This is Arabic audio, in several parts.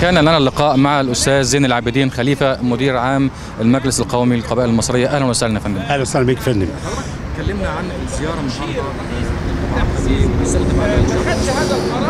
كان لنا اللقاء مع الأستاذ زين العابدين خليفة مدير عام المجلس القومي للقبائل المصرية. أهلا وسهلا يا فندم. أهلا وسهلا بك فندم. كلمنا عن الزيارة النهارده.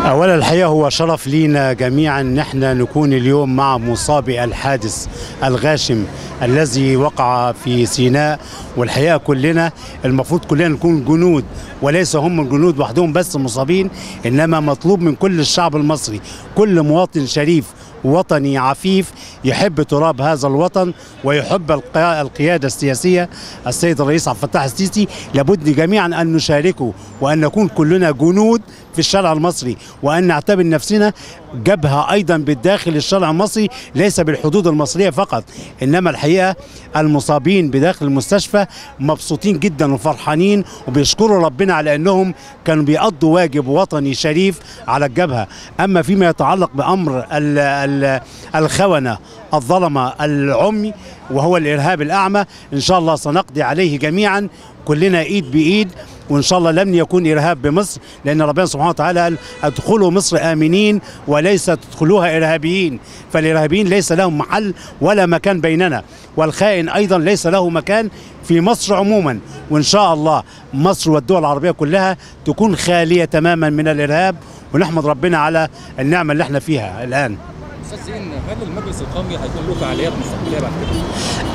أولا الحقيقة هو شرف لينا جميعا. ان إحنا نكون اليوم مع مصابي الحادث الغاشم الذي وقع في سيناء. والحقيقة كلنا المفروض كلنا نكون جنود وليس هم الجنود وحدهم بس مصابين إنما مطلوب من كل الشعب المصري كل مواطن شريف وطني عفيف يحب تراب هذا الوطن ويحب القيا- القيادة السياسية. السيد الرئيس عبد الفتاح السيسي لابد جميعا أن نشاركه وأن نكون كلنا جنود في الشارع المصري وأن نعتبر نفسنا جبهة أيضا بالداخل الشارع المصري ليس بالحدود المصرية فقط. إنما الحقيقة المصابين بداخل المستشفى مبسوطين جدا وفرحانين وبيشكروا ربنا على أنهم كانوا بيقضوا واجب وطني شريف على الجبهة. أما فيما يتعلق بأمر ال الخونة الظلمة العمي وهو الإرهاب الأعمى. إن شاء الله سنقضي عليه جميعا. كلنا إيد بإيد وإن شاء الله لن يكون إرهاب بمصر لأن ربنا سبحانه وتعالى قال أدخلوا مصر آمنين وليس تدخلوها إرهابيين. فالإرهابيين ليس لهم محل ولا مكان بيننا والخائن أيضا ليس له مكان في مصر عموما. وإن شاء الله مصر والدول العربية كلها تكون خالية تماما من الإرهاب ونحمد ربنا على النعمة اللي إحنا فيها الآن.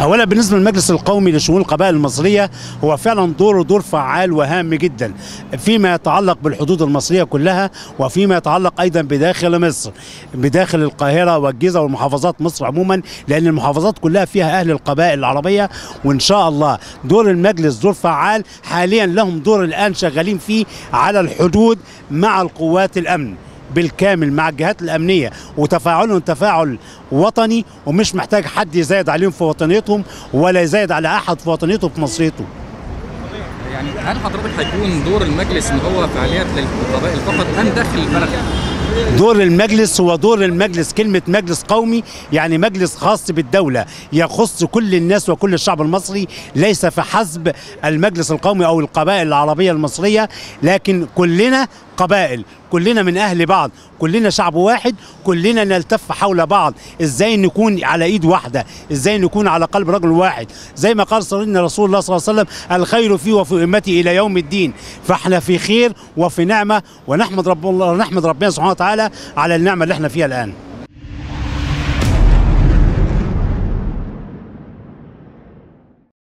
أولا بالنسبة للمجلس القومي لشؤون القبائل المصرية هو فعلا دوره دور فعال وهام جدا فيما يتعلق بالحدود المصرية كلها وفيما يتعلق أيضا بداخل مصر بداخل القاهرة والجيزة والمحافظات مصر عموما لأن المحافظات كلها فيها أهل القبائل العربية وإن شاء الله دور المجلس دور فعال حاليا لهم دور الآن شغالين فيه على الحدود مع القوات الأمن. بالكامل مع الجهات الأمنية وتفاعلهم تفاعل وطني ومش محتاج حد يزايد عليهم في وطنيتهم ولا يزايد على أحد في وطنيته في مصريته يعني هل حضرتك هيكون دور المجلس إن هو فعاليات للقبائل فقط أم داخل البلد؟ دور المجلس هو دور المجلس كلمة مجلس قومي يعني مجلس خاص بالدولة يخص كل الناس وكل الشعب المصري ليس فحسب المجلس القومي أو القبائل العربية المصرية لكن كلنا قبائل. كلنا من أهل بعض. كلنا شعب واحد. كلنا نلتف حول بعض. إزاي نكون على إيد واحدة؟ إزاي نكون على قلب رجل واحد؟ زي ما قال سيدنا رسول الله صلى الله عليه وسلم الخير فيه وفي أمتي إلى يوم الدين. فإحنا في خير وفي نعمة ونحمد رب الله نحمد ربنا سبحانه وتعالى على النعمة اللي إحنا فيها الآن.